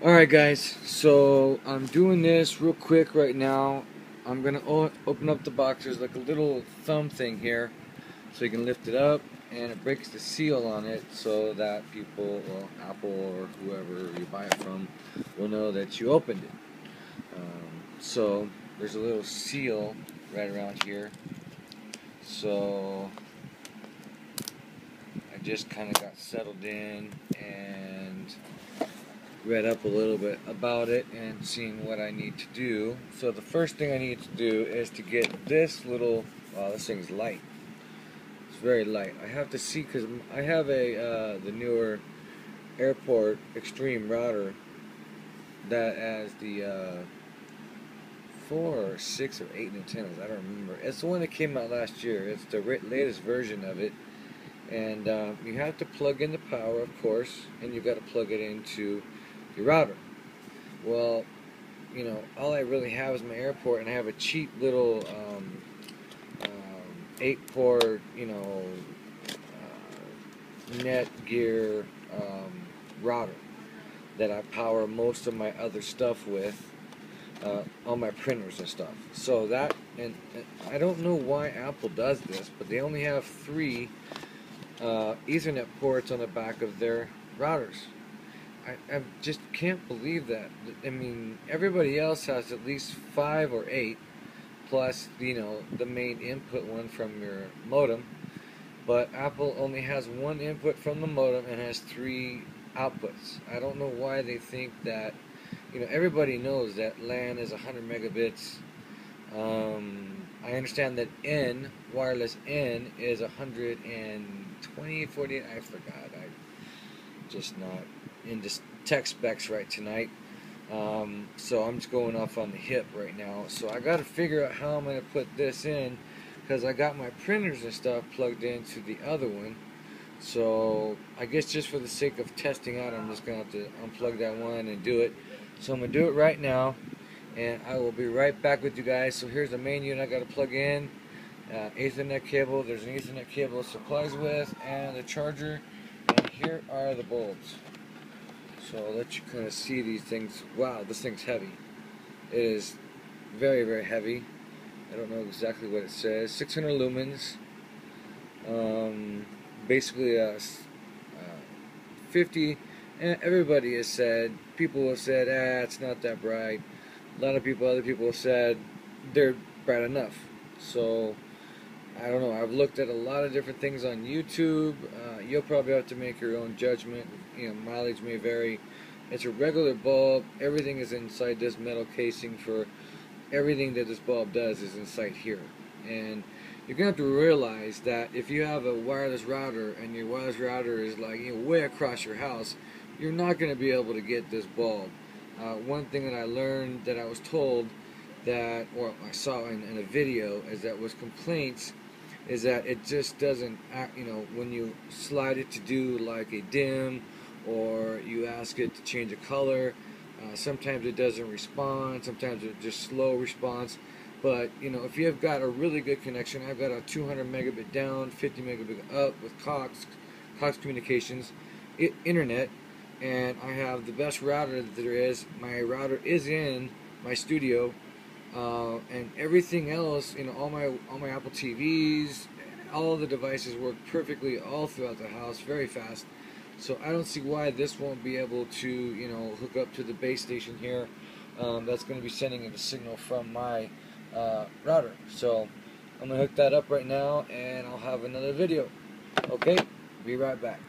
Alright guys, so I'm doing this real quick right now. I'm going to open up the box. There's like a little thumb thing here. So you can lift it up and it breaks the seal on it so that people, well, Apple or whoever you buy it from, will know that you opened it. Um, so there's a little seal right around here. So I just kind of got settled in and read up a little bit about it and seeing what I need to do. So the first thing I need to do is to get this little, wow, this thing's light. It's very light. I have to see because I have a uh, the newer Airport Extreme router that has the uh, four or six or eight antennas. I don't remember. It's the one that came out last year. It's the latest version of it. And uh, you have to plug in the power, of course, and you've got to plug it into your router. Well, you know, all I really have is my airport, and I have a cheap little um, um, eight-port, you know, uh, Netgear um, router that I power most of my other stuff with. Uh, my printers and stuff. So that, and, and, I don't know why Apple does this, but they only have three uh, Ethernet ports on the back of their routers. I, I just can't believe that. I mean, everybody else has at least five or eight, plus, you know, the main input one from your modem. But Apple only has one input from the modem and has three outputs. I don't know why they think that, you know, everybody knows that LAN is 100 megabits. Um, I understand that N, wireless N, is 120, 40, I forgot. Just not into tech specs right tonight. Um, so I'm just going off on the hip right now. So I got to figure out how I'm going to put this in because I got my printers and stuff plugged into the other one. So I guess just for the sake of testing out, I'm just going to have to unplug that one and do it. So I'm going to do it right now and I will be right back with you guys. So here's the main unit I got to plug in. Uh, Ethernet cable, there's an Ethernet cable it supplies with and the charger here are the bulbs. So I'll let you kind of see these things. Wow, this thing's heavy. It is very, very heavy. I don't know exactly what it says. 600 lumens. Um, basically, uh, uh, 50. And everybody has said, people have said, ah, it's not that bright. A lot of people, other people have said, they're bright enough. So, I don't know. I've looked at a lot of different things on YouTube. Uh, you'll probably have to make your own judgment. You know, mileage may vary. It's a regular bulb. Everything is inside this metal casing for everything that this bulb does is inside here. And you're going to have to realize that if you have a wireless router and your wireless router is like you know, way across your house, you're not going to be able to get this bulb. Uh, one thing that I learned that I was told that, or I saw in, in a video, is that was complaints is that it just doesn't act, you know, when you slide it to do like a dim or you ask it to change a color, uh, sometimes it doesn't respond, sometimes it just slow response. But, you know, if you've got a really good connection, I've got a 200 megabit down, 50 megabit up with Cox, Cox Communications, it, internet, and I have the best router that there is. My router is in my studio uh, and everything else, you know, all my all my Apple TVs, all the devices work perfectly all throughout the house, very fast. So I don't see why this won't be able to, you know, hook up to the base station here. Um, that's going to be sending a signal from my uh, router. So I'm going to hook that up right now, and I'll have another video. Okay, be right back.